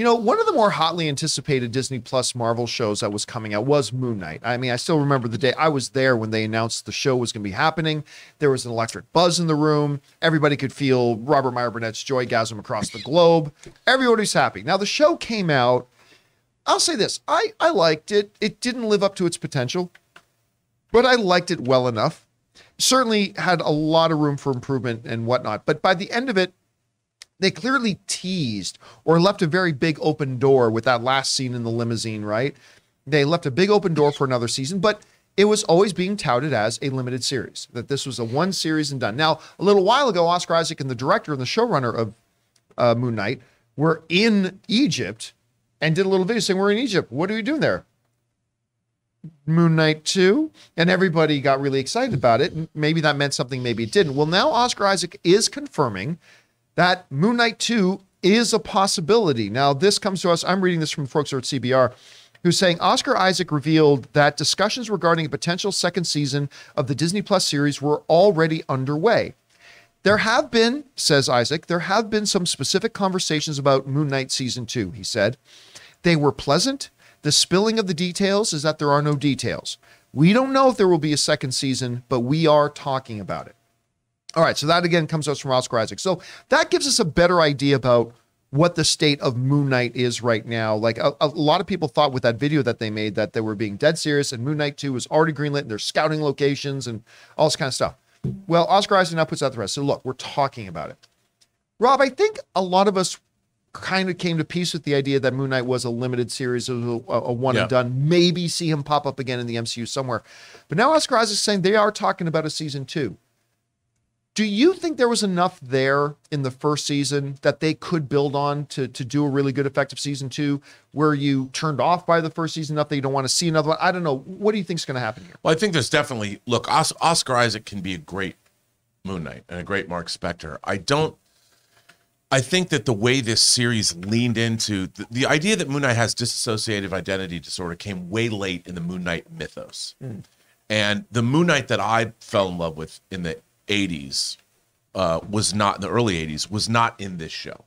You know, one of the more hotly anticipated Disney Plus Marvel shows that was coming out was Moon Knight. I mean, I still remember the day I was there when they announced the show was going to be happening. There was an electric buzz in the room. Everybody could feel Robert Meyer Burnett's joygasm across the globe. Everybody's happy. Now, the show came out. I'll say this I, I liked it. It didn't live up to its potential, but I liked it well enough. Certainly had a lot of room for improvement and whatnot. But by the end of it, they clearly teased or left a very big open door with that last scene in the limousine, right? They left a big open door for another season, but it was always being touted as a limited series, that this was a one series and done. Now, a little while ago, Oscar Isaac and the director and the showrunner of uh, Moon Knight were in Egypt and did a little video saying, We're in Egypt. What are you doing there? Moon Knight 2, and everybody got really excited about it. Maybe that meant something, maybe it didn't. Well, now Oscar Isaac is confirming that Moon Knight 2 is a possibility. Now, this comes to us, I'm reading this from folks at CBR, who's saying Oscar Isaac revealed that discussions regarding a potential second season of the Disney Plus series were already underway. There have been, says Isaac, there have been some specific conversations about Moon Knight season two, he said. They were pleasant. The spilling of the details is that there are no details. We don't know if there will be a second season, but we are talking about it. All right, so that again comes to us from Oscar Isaac. So that gives us a better idea about what the state of Moon Knight is right now. Like a, a, lot of people thought with that video that they made that they were being dead serious and Moon Knight 2 was already greenlit and they're scouting locations and all this kind of stuff. Well, Oscar Isaac now puts out the rest. So look, we're talking about it. Rob, I think a lot of us kind of came to peace with the idea that Moon Knight was a limited series, a, a one yeah. and done. Maybe see him pop up again in the MCU somewhere. But now Oscar Isaac is saying they are talking about a season two. Do you think there was enough there in the first season that they could build on to to do a really good effective season two, where you turned off by the first season enough that you don't want to see another one? I don't know. What do you think is going to happen here? Well, I think there's definitely look. Oscar Isaac can be a great Moon Knight and a great Mark Spector. I don't. I think that the way this series leaned into the, the idea that Moon Knight has dissociative identity disorder came way late in the Moon Knight mythos. Mm. And the Moon Knight that I fell in love with in the 80s uh, was not in the early 80s was not in this show.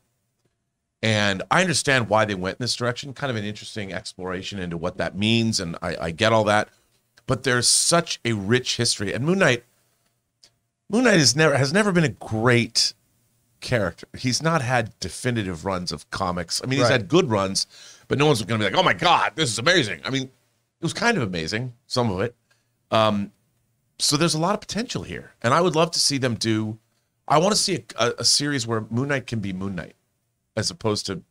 And i understand why they went in this direction kind of an interesting exploration into what that means and i, I get all that but there's such a rich history and moon knight moon knight has never has never been a great character. He's not had definitive runs of comics. I mean he's right. had good runs but no one's going to be like oh my god this is amazing. I mean it was kind of amazing some of it. Um, so there's a lot of potential here, and I would love to see them do. I want to see a, a, a series where Moon Knight can be Moon Knight, as opposed to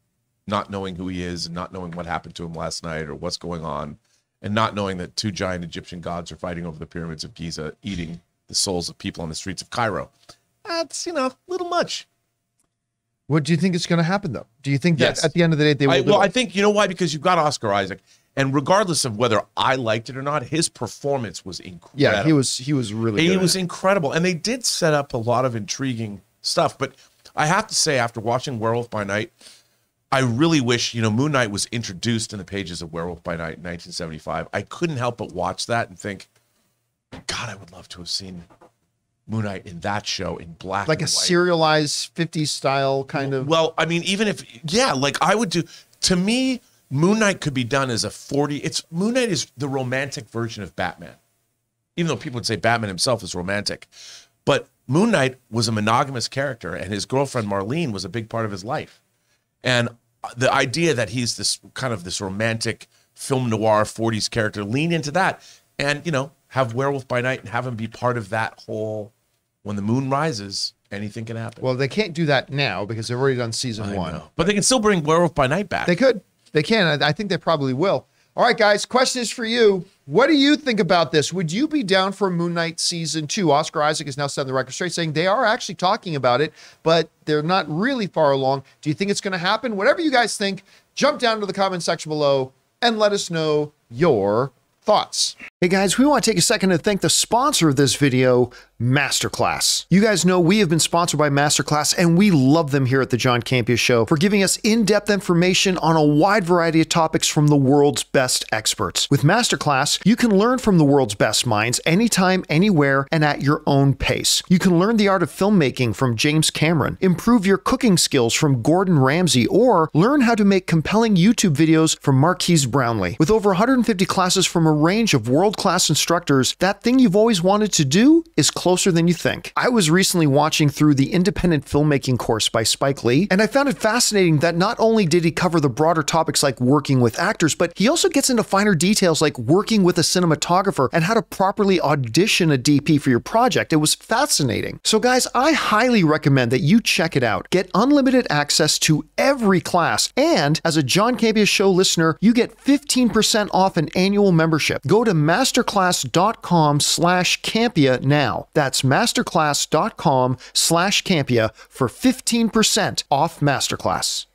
not knowing who he is and not knowing what happened to him last night or what's going on, and not knowing that two giant Egyptian gods are fighting over the pyramids of Giza, eating the souls of people on the streets of Cairo. That's you know a little much. What do you think is going to happen though? Do you think that yes. at the end of the day they will? I, well, I think you know why because you've got Oscar Isaac and regardless of whether I liked it or not, his performance was incredible. Yeah, he was he was really he was incredible. And they did set up a lot of intriguing stuff. But I have to say, after watching Werewolf by Night, I really wish, you know, Moon Knight was introduced in the pages of Werewolf by Night in 1975. I couldn't help but watch that and think, God, I would love to have seen Moon Knight in that show in black, like a serialized 50s style kind of. Well, I mean, even if yeah, like I would do. To me, Moon Knight could be done as a 40. It's Moon Knight is the romantic version of Batman. Even though people would say Batman himself is romantic. But Moon Knight was a monogamous character and his girlfriend Marlene was a big part of his life. And uh, the idea that he's this kind of this romantic film noir 40s character, lean into that and, you know, have Werewolf by Night and have him be part of that whole when the moon rises, anything can happen. Well, they can't do that now because they've already done season I one. Know. But they can still bring Werewolf by Night back. They could. They can. I think they probably will. All right, guys. Question is for you. What do you think about this? Would you be down for Moon Knight season two? Oscar Isaac is now setting the record straight, saying they are actually talking about it, but they're not really far along. Do you think it's going to happen? Whatever you guys think, jump down to the comment section below and let us know your thoughts. Hey guys, we want to take a second to thank the sponsor of this video, Masterclass. You guys know we have been sponsored by Masterclass and we love them here at the John Campea Show for giving us in depth information on a wide variety of topics from the world's best experts. With Masterclass, you can learn from the world's best minds anytime, anywhere, and at your own pace. You can learn the art of filmmaking from James Cameron, improve your cooking skills from Gordon Ramsay, or learn how to make compelling YouTube videos from Marques Brownlee. With over 150 classes from a range of world class instructors, that thing you've always wanted to do is closer than you think. I was recently watching through the independent filmmaking course by Spike Lee, and I found it fascinating that not only did he cover the broader topics like working with actors, but he also gets into finer details like working with a cinematographer and how to properly audition a DP for your project. It was fascinating. So, guys, I highly recommend that you check it out. Get unlimited access to every class, and as a John Campea Show listener, you get 15% off an annual membership. Go to masterclass.com slash Campea now. That's masterclass.com slash Campea for 15% off Masterclass.